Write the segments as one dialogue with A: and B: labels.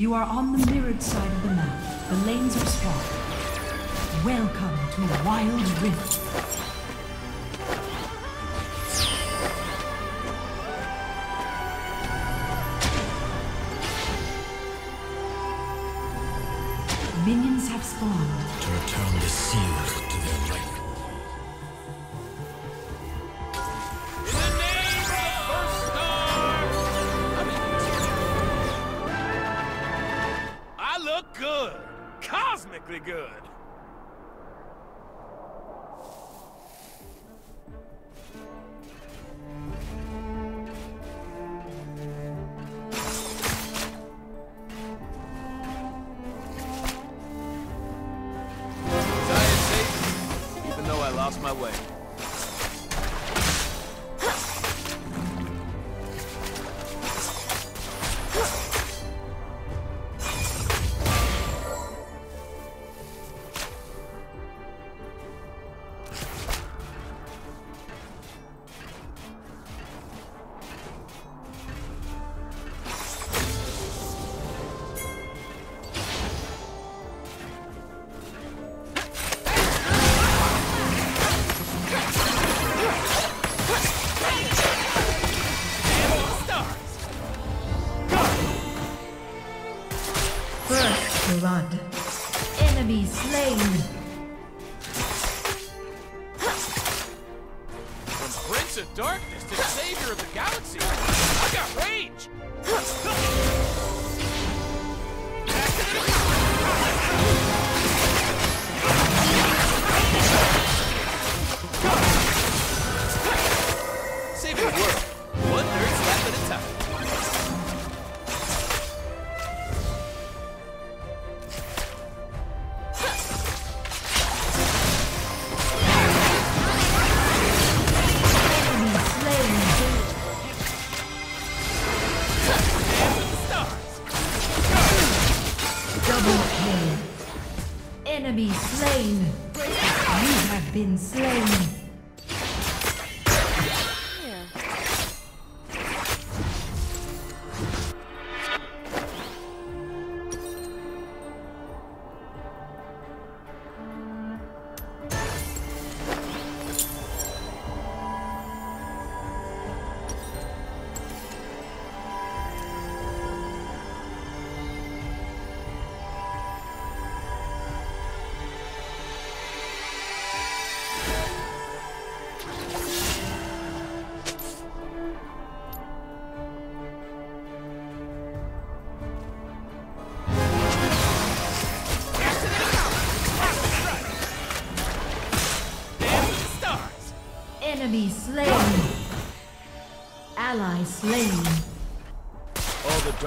A: You are on the mirrored side of the map. The lanes are swapped. Welcome to Wild Rift. Minions have spawned.
B: To return the seals
C: I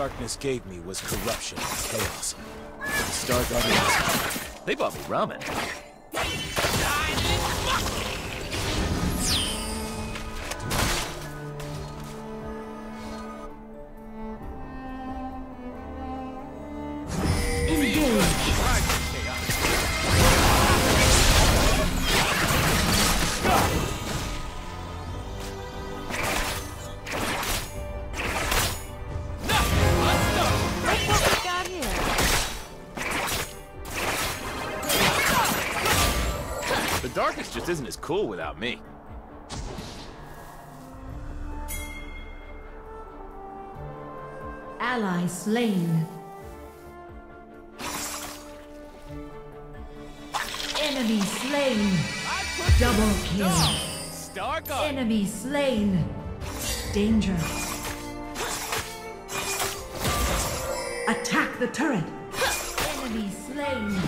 C: darkness gave me was corruption and chaos. The Star Guardians, they bought me ramen. As cool without me.
A: Ally slain. Enemy slain. Double kill. Enemy slain. Danger. Attack the turret. Enemy slain.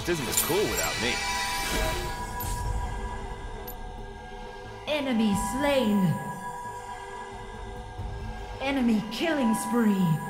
C: Just isn't as cool without me.
A: Enemy slain. Enemy killing spree.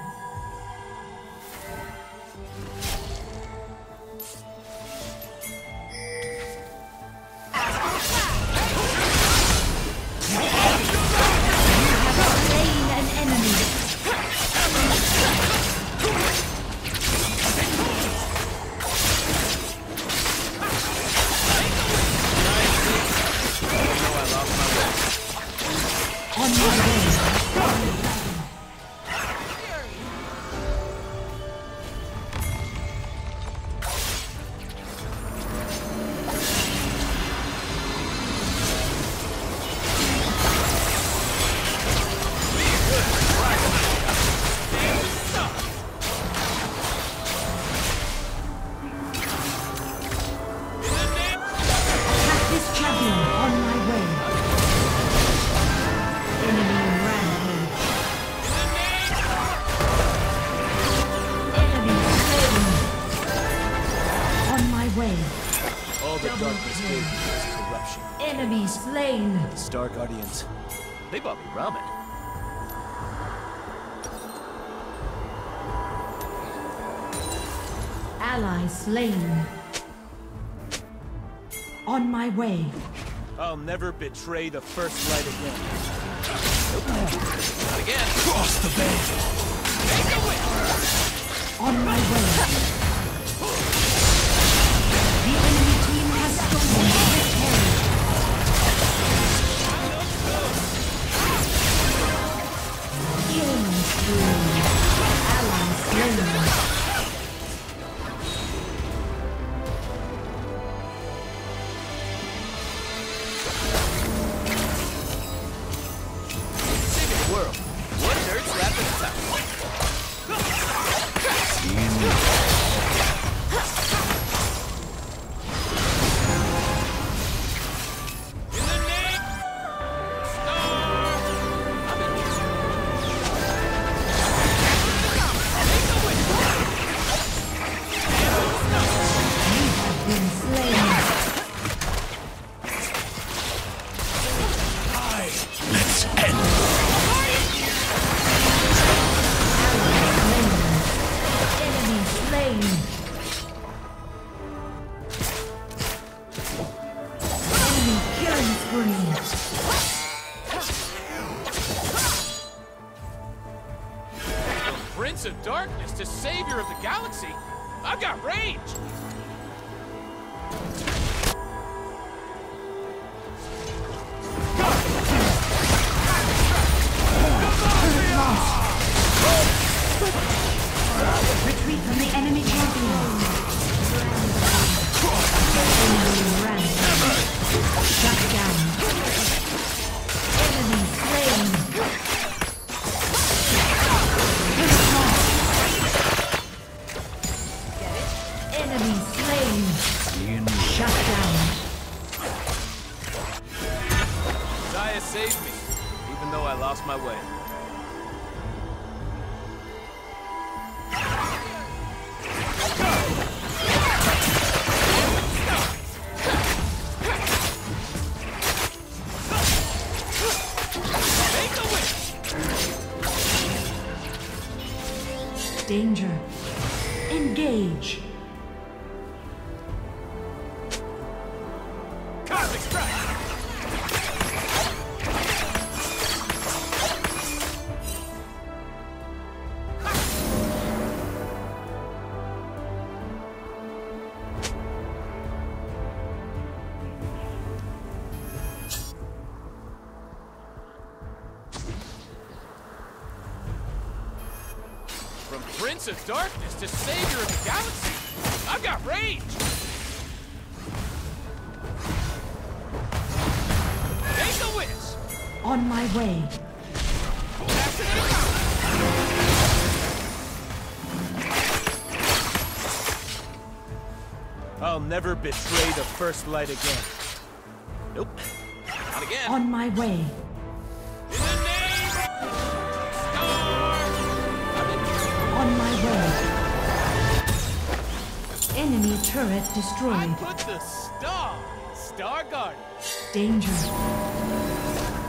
A: Slain.
C: The Star Guardians, they bought me ramen.
A: Ally slain. On my way.
C: I'll never betray the first light again. Not again.
B: Cross the veil.
A: On my way. The enemy team has stolen Killing spree.
C: Prince of Darkness to Savior of the Galaxy. I've got rage! Make a!
A: On my way.
C: I'll never betray the first light again. Nope. Not again.
A: On my way. Turret
C: I
A: destroyed.
C: put the star Star Guardian.
A: Danger.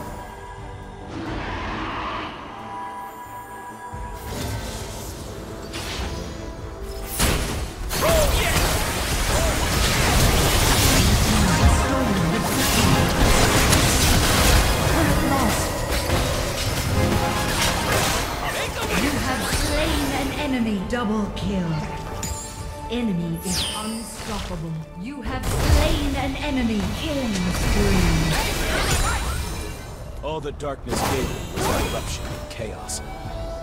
C: All the darkness gave me was corruption and chaos.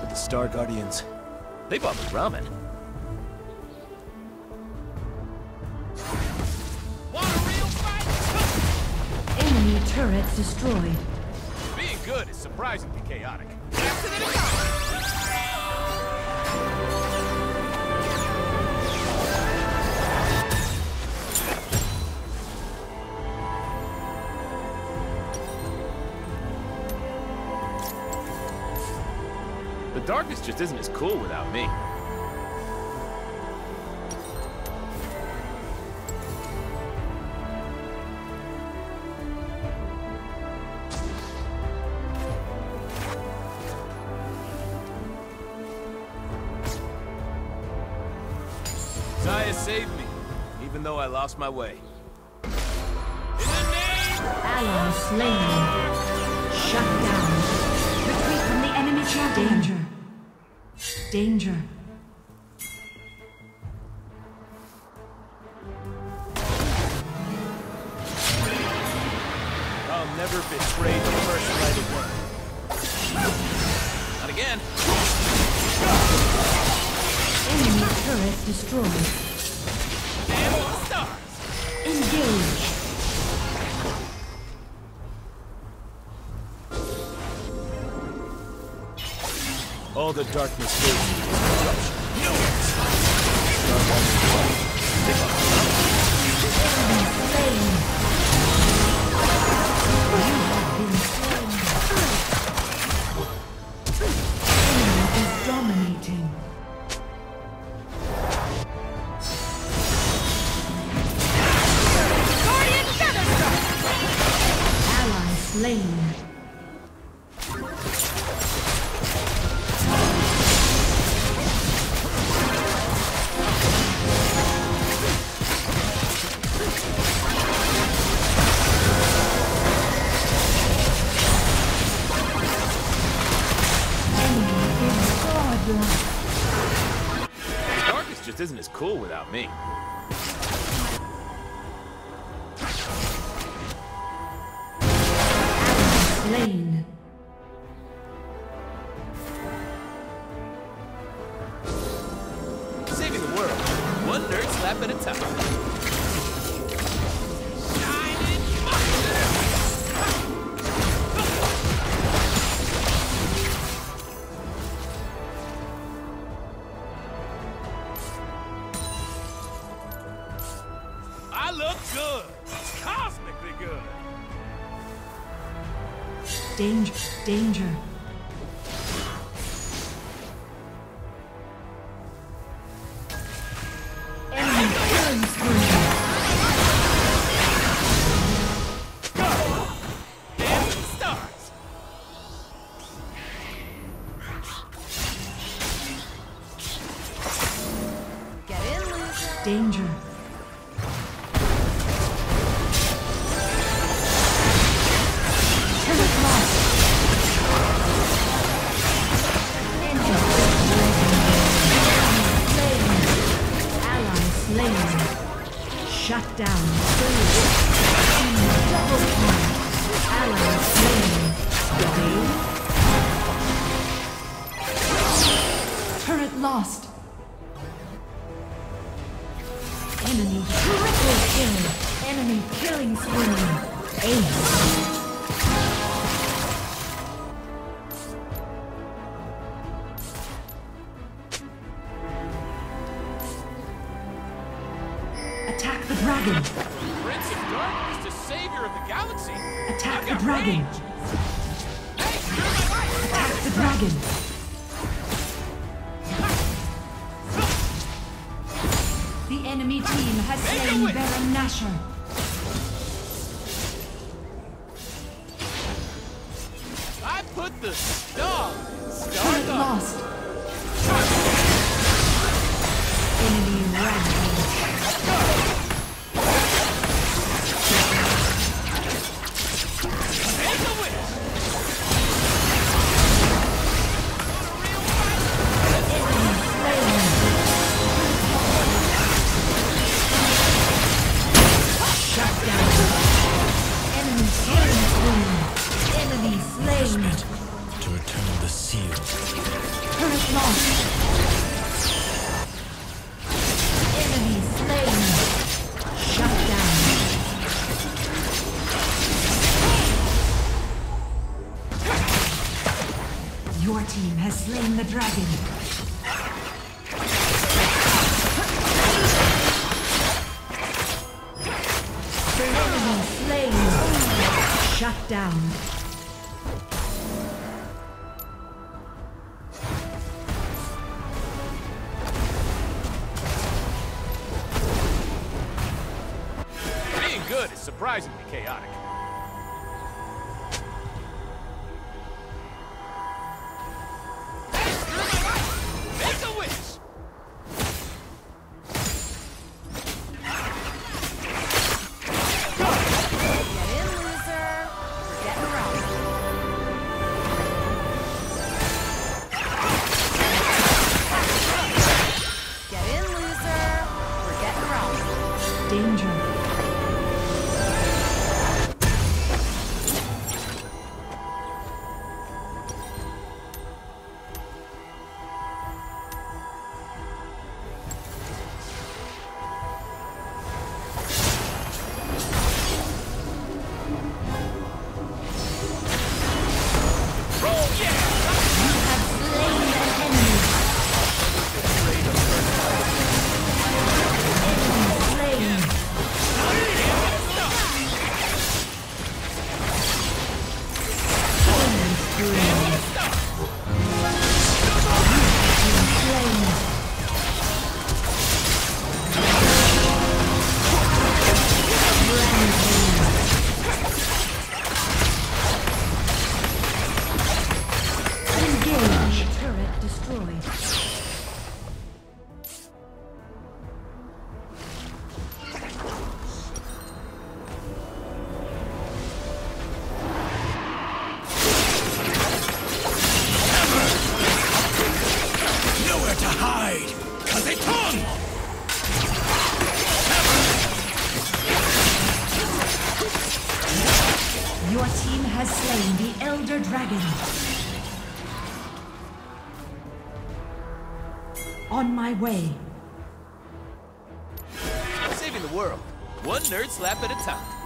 C: But the Star Guardians, they bought me ramen. Want a real fight?
A: Enemy turret destroyed.
C: Being good is surprisingly chaotic. Darkness just isn't as cool without me. Xayah saved me, even though I lost my way.
A: Ally slain. Shut down. Retreat from the enemy. Danger.
C: I'll never betray the first light again. Not again.
A: Enemy turret destroyed.
C: And stars.
A: Engage.
C: All the darkness gave me. Good.
A: Danger. Danger. Turret lost. Enemy triple kill. Enemy killing spree. Ace.
C: surprisingly chaotic.
B: hide!
A: Your team has slain the Elder Dragon. On my way.
C: Saving the world, one nerd slap at a time.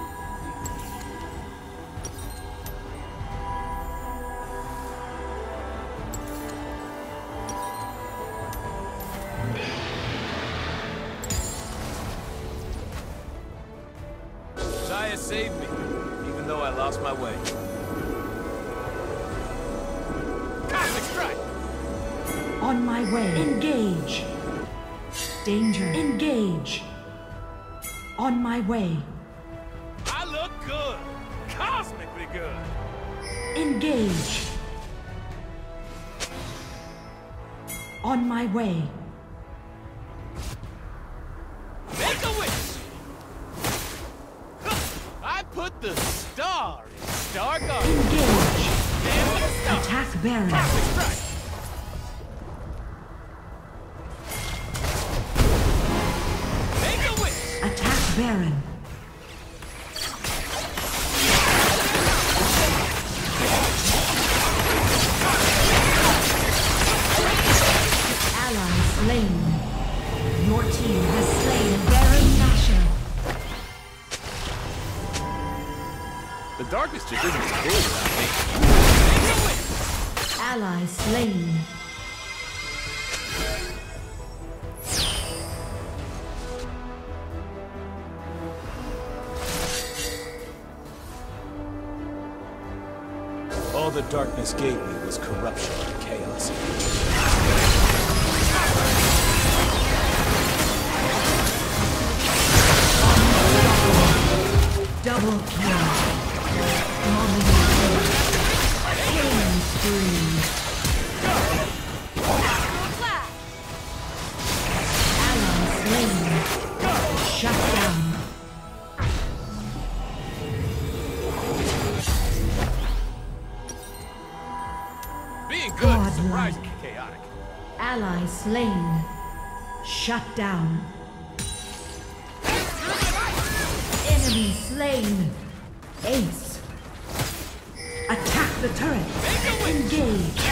C: good.
A: Engage. On my way.
C: Make a wish. I put the star in Star Guard.
A: Engage. Attack Baron.
C: Darkness gave me was corruption and chaos.
A: Double kill. Dominating. Killing spree. Slain. Shut down. Enemy slain. Ace. Attack the turret. Engage.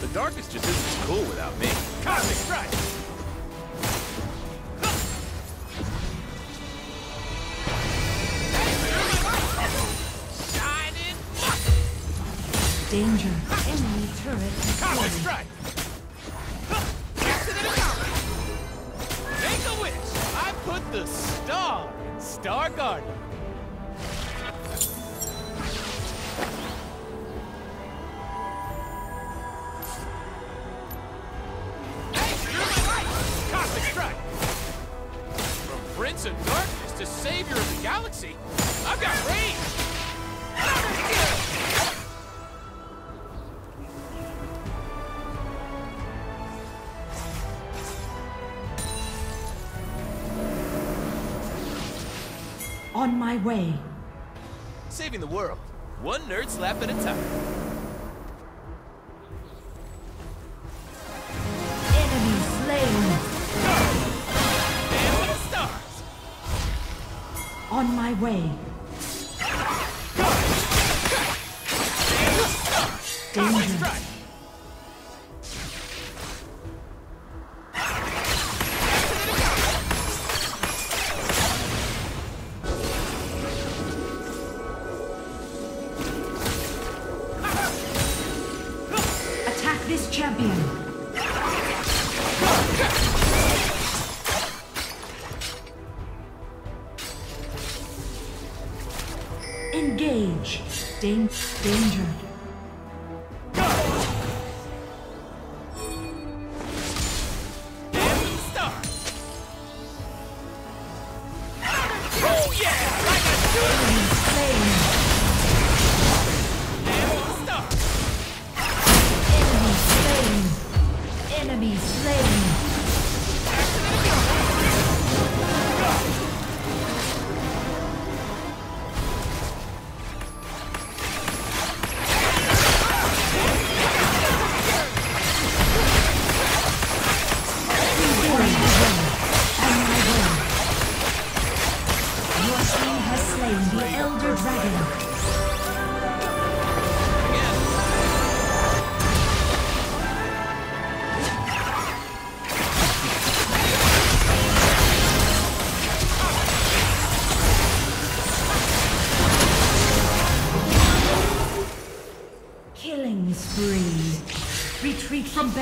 C: The darkness just isn't cool without me. Cosmic strike!
A: Danger. Enemy turret
C: Cosmic strike! The star in Star Guardian.
A: On my way.
C: Saving the world, one nerd slap at a time.
A: Engage. Dan- danger.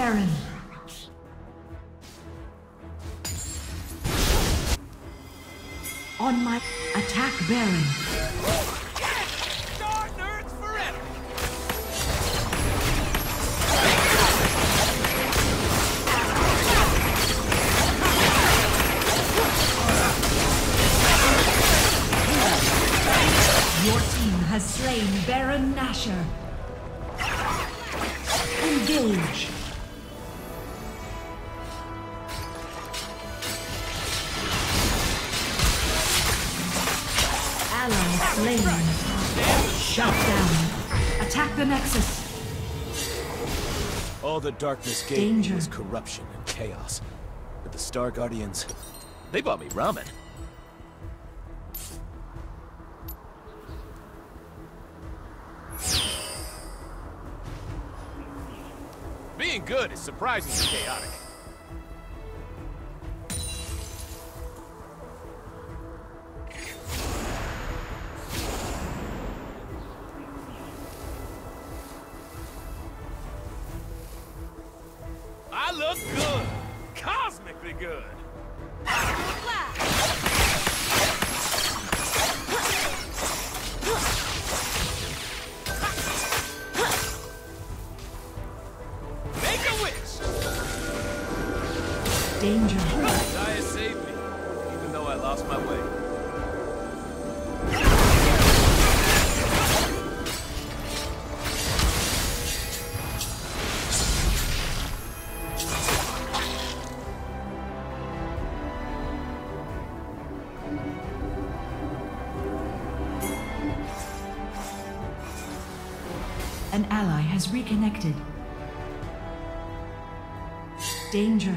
A: Baron. Slain. Shut down. Attack the Nexus.
C: All the darkness gave
A: Danger.
C: me was corruption and chaos. But the Star Guardians, they bought me ramen. Being good is surprisingly chaotic.
A: Danger.
C: Xayah saved me, even though I lost my way.
A: An ally has reconnected. Danger.